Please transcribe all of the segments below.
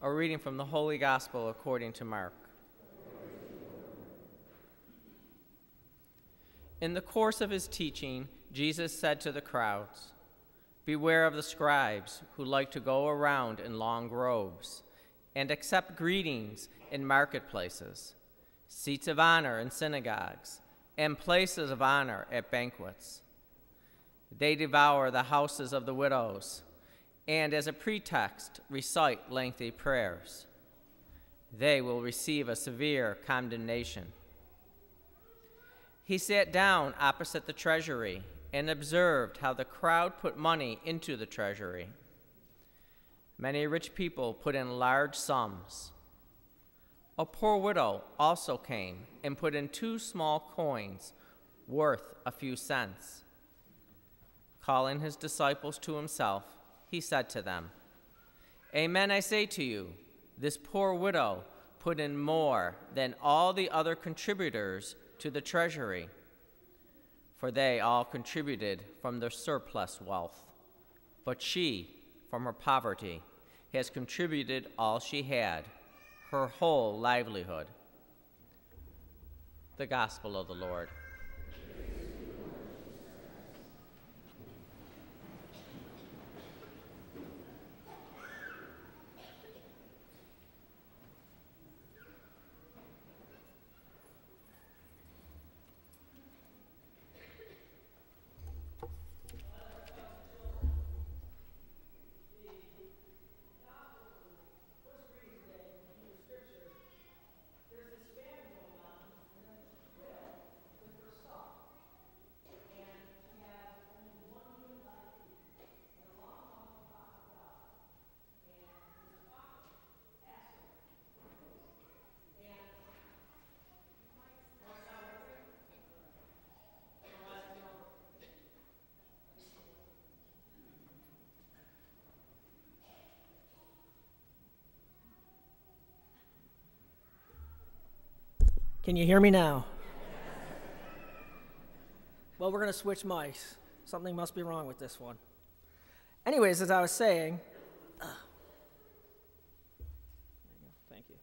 A reading from the Holy Gospel according to Mark. In the course of his teaching, Jesus said to the crowds, Beware of the scribes who like to go around in long robes and accept greetings in marketplaces, seats of honor in synagogues, and places of honor at banquets. They devour the houses of the widows and, as a pretext, recite lengthy prayers. They will receive a severe condemnation. He sat down opposite the treasury and observed how the crowd put money into the treasury. Many rich people put in large sums. A poor widow also came and put in two small coins worth a few cents. Calling his disciples to himself, he said to them, Amen, I say to you, this poor widow put in more than all the other contributors to the treasury, for they all contributed from their surplus wealth. But she, from her poverty, has contributed all she had, her whole livelihood. The Gospel of the Lord. Can you hear me now? Well, we're going to switch mics. Something must be wrong with this one. Anyways, as I was saying, thank you.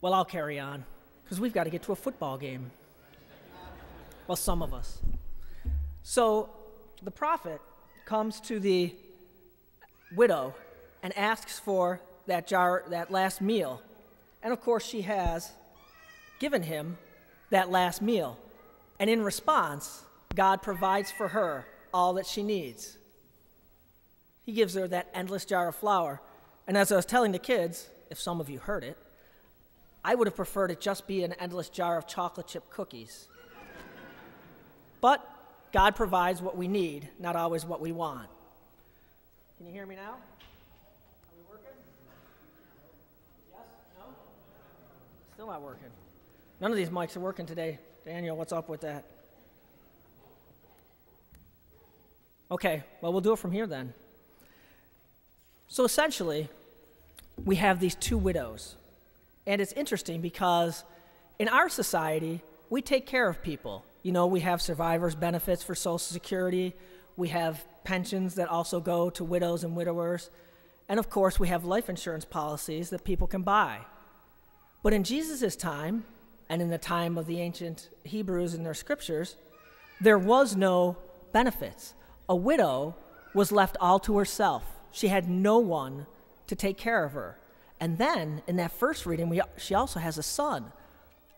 Well, I'll carry on because we've got to get to a football game. Well, some of us. So, the prophet comes to the widow and asks for that jar, that last meal. And of course, she has given him that last meal. And in response, God provides for her all that she needs. He gives her that endless jar of flour. And as I was telling the kids, if some of you heard it, I would have preferred it just be an endless jar of chocolate chip cookies. But God provides what we need, not always what we want. Can you hear me now? Are we working? Yes? No? Still not working. None of these mics are working today. Daniel, what's up with that? Okay, well, we'll do it from here then. So essentially, we have these two widows. And it's interesting because in our society, we take care of people. You know, we have survivors' benefits for Social Security, we have pensions that also go to widows and widowers, and of course, we have life insurance policies that people can buy. But in Jesus' time, and in the time of the ancient Hebrews in their scriptures, there was no benefits. A widow was left all to herself. She had no one to take care of her. And then in that first reading, we, she also has a son.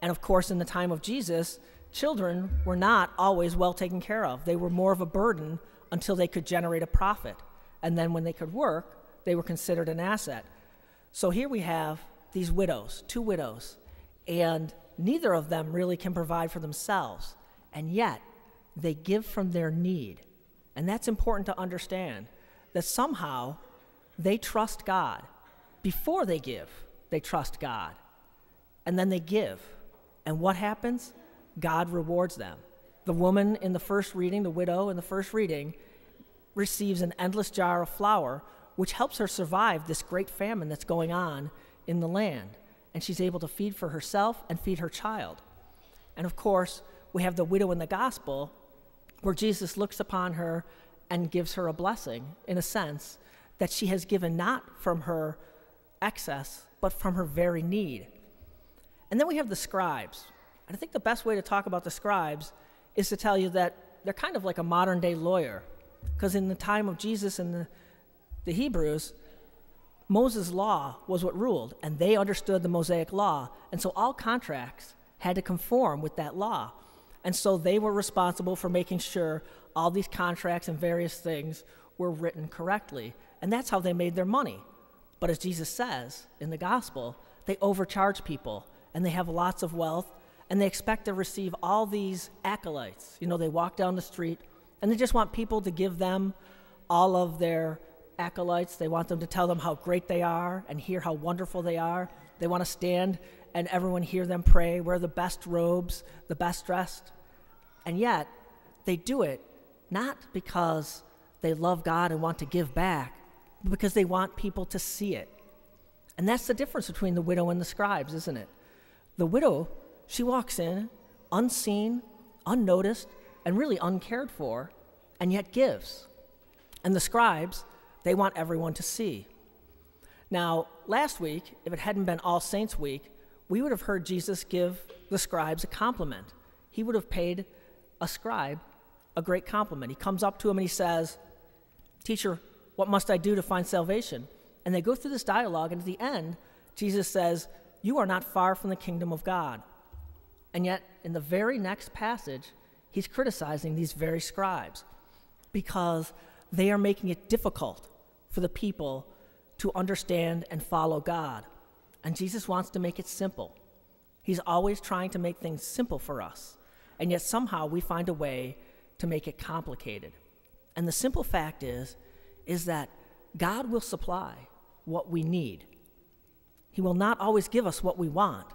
And of course, in the time of Jesus, children were not always well taken care of. They were more of a burden until they could generate a profit. And then when they could work, they were considered an asset. So here we have these widows, two widows, and neither of them really can provide for themselves. And yet, they give from their need. And that's important to understand that somehow they trust God. Before they give, they trust God. And then they give. And what happens? God rewards them. The woman in the first reading, the widow in the first reading, receives an endless jar of flour, which helps her survive this great famine that's going on in the land. And she's able to feed for herself and feed her child. And of course, we have the widow in the gospel where Jesus looks upon her and gives her a blessing, in a sense, that she has given not from her excess, but from her very need. And then we have the scribes. And I think the best way to talk about the scribes is to tell you that they're kind of like a modern day lawyer. Because in the time of Jesus and the, the Hebrews, Moses' law was what ruled, and they understood the Mosaic law. And so all contracts had to conform with that law. And so they were responsible for making sure all these contracts and various things were written correctly. And that's how they made their money. But as Jesus says in the gospel, they overcharge people and they have lots of wealth and they expect to receive all these acolytes. You know, they walk down the street and they just want people to give them all of their acolytes. They want them to tell them how great they are and hear how wonderful they are. They want to stand and everyone hear them pray, wear the best robes, the best dressed. And yet, they do it not because they love God and want to give back, but because they want people to see it. And that's the difference between the widow and the scribes, isn't it? The widow, she walks in unseen, unnoticed, and really uncared for, and yet gives. And the scribes, they want everyone to see. Now, last week, if it hadn't been All Saints Week, we would have heard Jesus give the scribes a compliment. He would have paid a scribe a great compliment. He comes up to him and he says, Teacher, what must I do to find salvation? And they go through this dialogue, and at the end, Jesus says, You are not far from the kingdom of God. And yet, in the very next passage, he's criticizing these very scribes because they are making it difficult for the people to understand and follow God. And Jesus wants to make it simple. He's always trying to make things simple for us. And yet, somehow, we find a way to make it complicated. And the simple fact is is that God will supply what we need. He will not always give us what we want,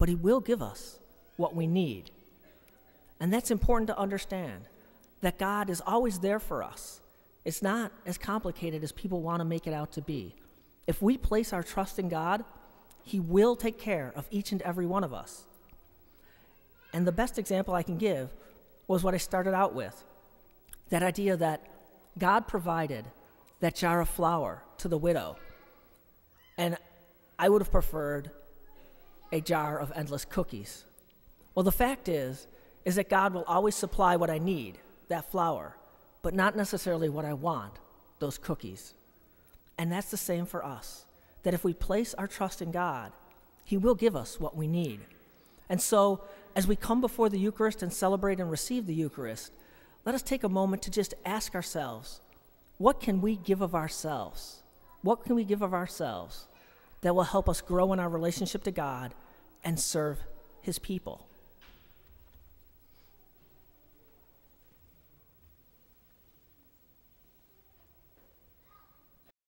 but he will give us what we need. And that's important to understand that God is always there for us. It's not as complicated as people want to make it out to be. If we place our trust in God, He will take care of each and every one of us. And the best example I can give was what I started out with that idea that God provided that jar of flour to the widow. And I would have preferred a jar of endless cookies. Well, the fact is, is that God will always supply what I need, that flour, but not necessarily what I want, those cookies. And that's the same for us. That if we place our trust in God, He will give us what we need. And so, as we come before the Eucharist and celebrate and receive the Eucharist, let us take a moment to just ask ourselves what can we give of ourselves? What can we give of ourselves that will help us grow in our relationship to God and serve His people?